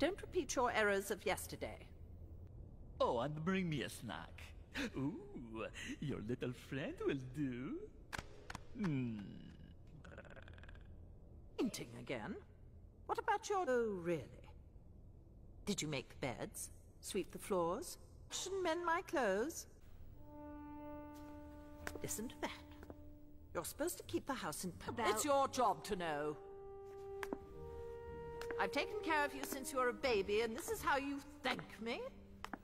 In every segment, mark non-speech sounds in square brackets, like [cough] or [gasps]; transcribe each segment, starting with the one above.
don't repeat your errors of yesterday. Oh, and bring me a snack. Ooh, your little friend will do. Hmm. Painting again? What about your... Oh, really? Did you make the beds? Sweep the floors? Wash and mend my clothes? Listen to that. You're supposed to keep the house in... About- It's your job to know. I've taken care of you since you were a baby, and this is how you thank me?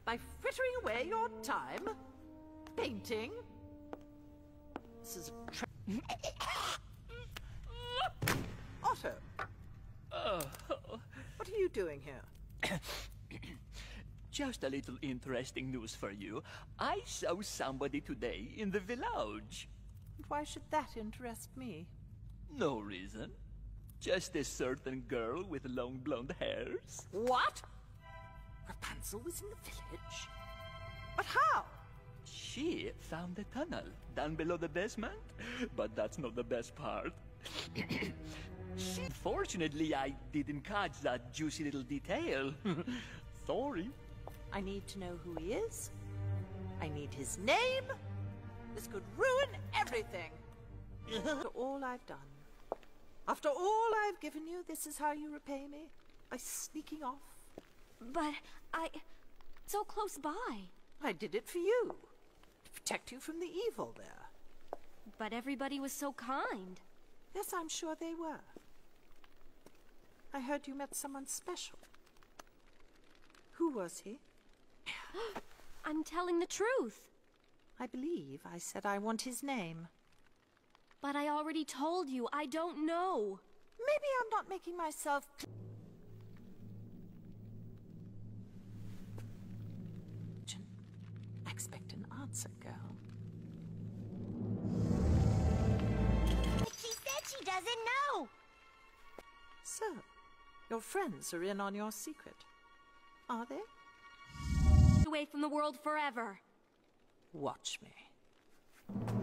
By frittering away your time? Painting? This is a tra- [coughs] Otto! What are you doing here? [coughs] Just a little interesting news for you. I saw somebody today in the village. And why should that interest me? No reason. Just a certain girl with long blonde hairs. What? Rapunzel was in the village? But how? She found a tunnel down below the basement, but that's not the best part. [coughs] she, fortunately, I didn't catch that juicy little detail. [laughs] Sorry. I need to know who he is. I need his name. This could ruin everything. [laughs] For all I've done. After all I've given you, this is how you repay me? By sneaking off? But I... So close by. I did it for you. To protect you from the evil there. But everybody was so kind. Yes, I'm sure they were. I heard you met someone special. Who was he? [gasps] I'm telling the truth. I believe I said I want his name. But I already told you, I don't know. Maybe I'm not making myself cl- Expect an answer, girl. She said she doesn't know. So, your friends are in on your secret. Are they? Away from the world forever. Watch me.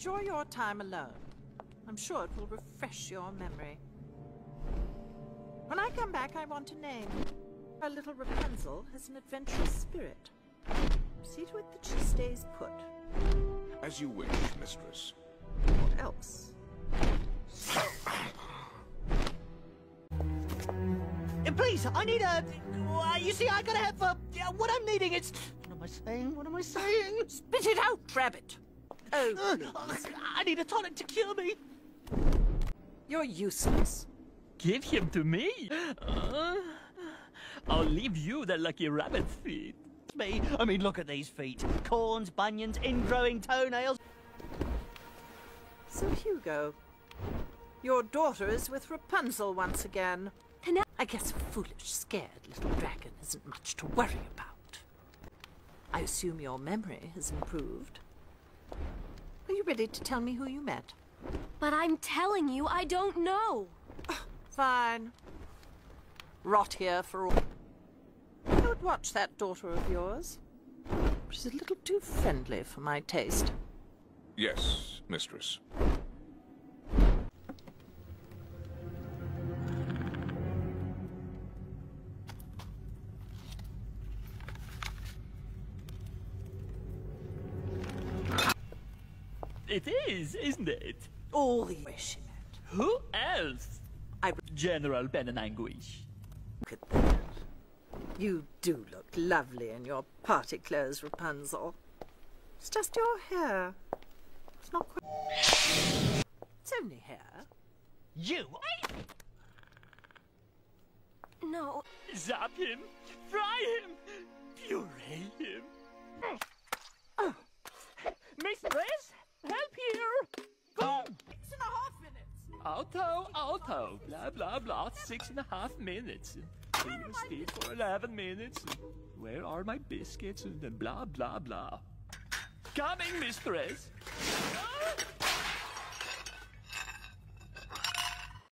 Enjoy your time alone. I'm sure it will refresh your memory. When I come back, I want a name. Our little Rapunzel has an adventurous spirit. See to it that she stays put. As you wish, mistress. What else? [coughs] Please, I need a. Uh, you see, I gotta have. a... uh, what I'm needing is. What am I saying? What am I saying? Spit it out, rabbit! Oh, Uh, please. I need a tonic to cure me. You're useless. Give him to me. Uh, I'll leave you the lucky rabbit feet. Me. I mean, look at these feet. Corns, bunions, ingrowing toenails. So, Hugo, your daughter is with Rapunzel once again. Penelope. I guess a foolish, scared little dragon isn't much to worry about. I assume your memory has improved. Are you ready to tell me who you met? But I'm telling you, I don't know. [sighs] Fine. Rot here for all. I would watch that daughter of yours. She's a little too friendly for my taste. Yes, mistress. It is, isn't it? All the way she met. Who else? I General Ben Anguish. Look at that. You do look lovely in your party clothes, Rapunzel. It's just your hair. It's not quite. It's only hair. You. No, Zap him! Fry him! Puree him! Oh. Mistress, help Otto, Otto, blah blah blah, six and a half minutes. Speed for 11 minutes. Where are my biscuits? And blah blah blah. Coming, mistress!